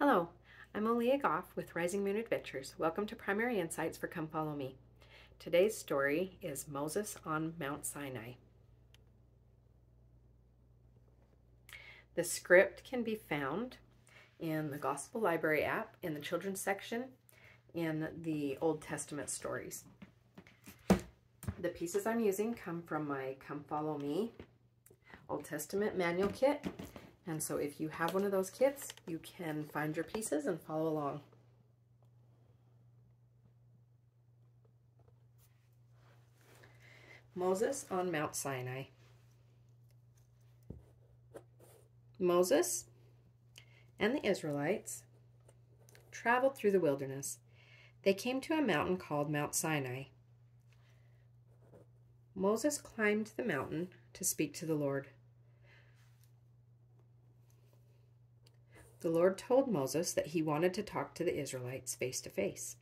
Hello, I'm Aaliyah Goff with Rising Moon Adventures. Welcome to Primary Insights for Come Follow Me. Today's story is Moses on Mount Sinai. The script can be found in the Gospel Library app in the children's section in the Old Testament stories. The pieces I'm using come from my Come Follow Me Old Testament manual kit and so if you have one of those kits, you can find your pieces and follow along. Moses on Mount Sinai. Moses and the Israelites traveled through the wilderness. They came to a mountain called Mount Sinai. Moses climbed the mountain to speak to the Lord. The Lord told Moses that he wanted to talk to the Israelites face to face.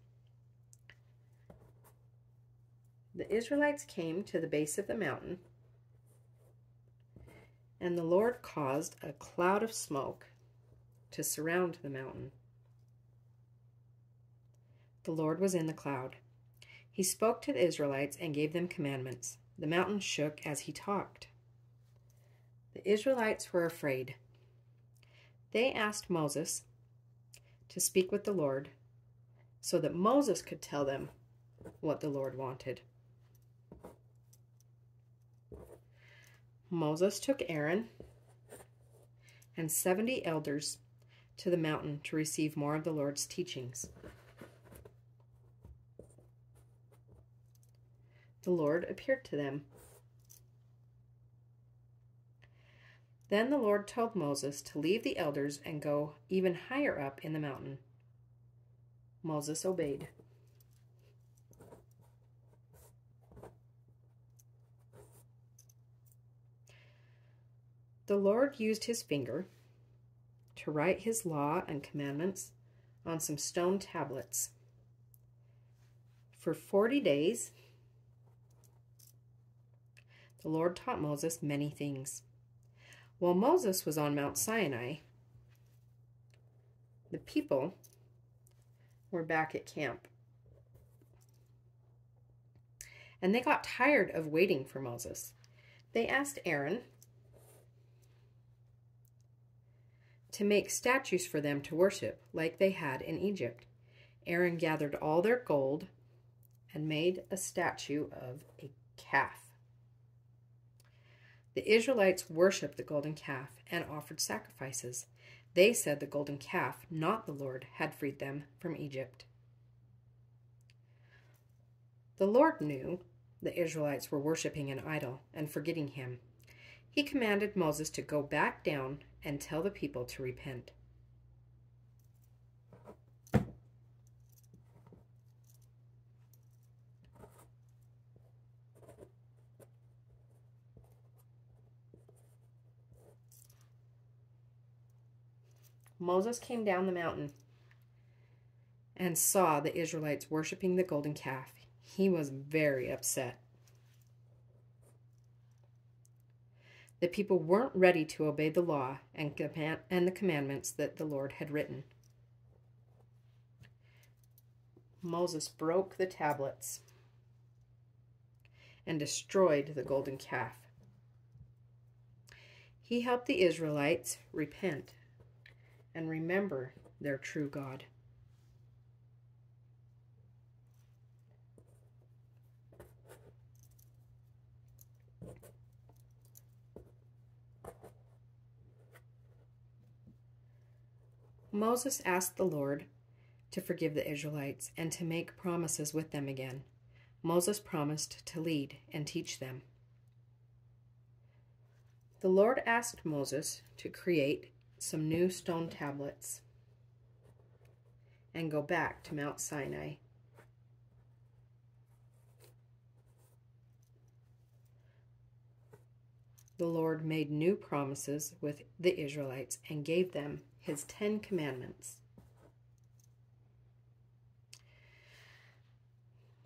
The Israelites came to the base of the mountain, and the Lord caused a cloud of smoke to surround the mountain. The Lord was in the cloud. He spoke to the Israelites and gave them commandments. The mountain shook as he talked. The Israelites were afraid. They asked Moses to speak with the Lord so that Moses could tell them what the Lord wanted. Moses took Aaron and 70 elders to the mountain to receive more of the Lord's teachings. The Lord appeared to them Then the Lord told Moses to leave the elders and go even higher up in the mountain. Moses obeyed. The Lord used his finger to write his law and commandments on some stone tablets. For 40 days, the Lord taught Moses many things. While Moses was on Mount Sinai, the people were back at camp. And they got tired of waiting for Moses. They asked Aaron to make statues for them to worship like they had in Egypt. Aaron gathered all their gold and made a statue of a calf. The Israelites worshipped the golden calf and offered sacrifices. They said the golden calf, not the Lord, had freed them from Egypt. The Lord knew the Israelites were worshiping an idol and forgetting him. He commanded Moses to go back down and tell the people to repent. Moses came down the mountain and saw the Israelites worshiping the golden calf. He was very upset. The people weren't ready to obey the law and, and the commandments that the Lord had written. Moses broke the tablets and destroyed the golden calf. He helped the Israelites repent and remember their true God. Moses asked the Lord to forgive the Israelites and to make promises with them again. Moses promised to lead and teach them. The Lord asked Moses to create some new stone tablets and go back to Mount Sinai. The Lord made new promises with the Israelites and gave them his Ten Commandments.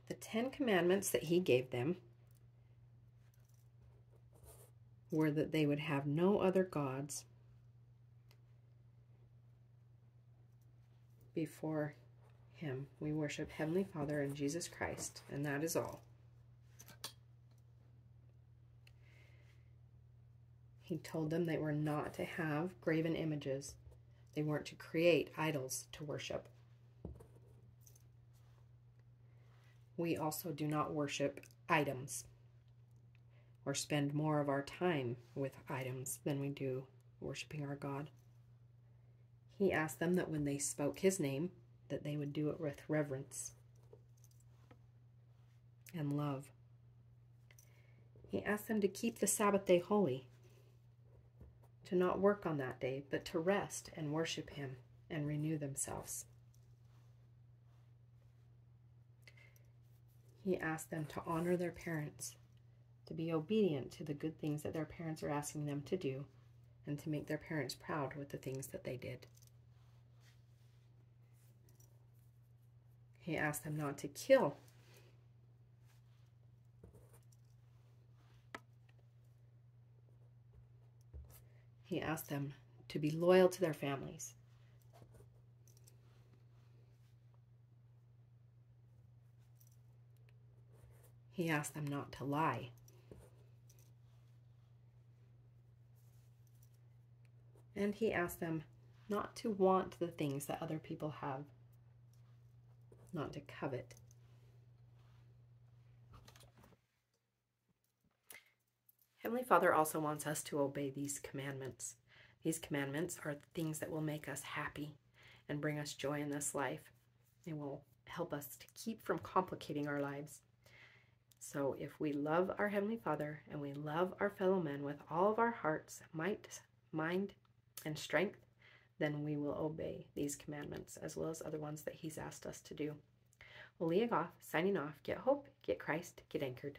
The Ten Commandments that he gave them were that they would have no other gods before Him. We worship Heavenly Father and Jesus Christ, and that is all. He told them they were not to have graven images. They weren't to create idols to worship. We also do not worship items or spend more of our time with items than we do worshiping our God. He asked them that when they spoke his name, that they would do it with reverence and love. He asked them to keep the Sabbath day holy, to not work on that day, but to rest and worship him and renew themselves. He asked them to honor their parents to be obedient to the good things that their parents are asking them to do, and to make their parents proud with the things that they did. He asked them not to kill. He asked them to be loyal to their families. He asked them not to lie. And he asked them not to want the things that other people have, not to covet. Heavenly Father also wants us to obey these commandments. These commandments are things that will make us happy and bring us joy in this life. They will help us to keep from complicating our lives. So if we love our Heavenly Father and we love our fellow men with all of our hearts, might, mind, and strength, then we will obey these commandments as well as other ones that He's asked us to do. Well, Leah Goff, signing off. Get hope, get Christ, get anchored.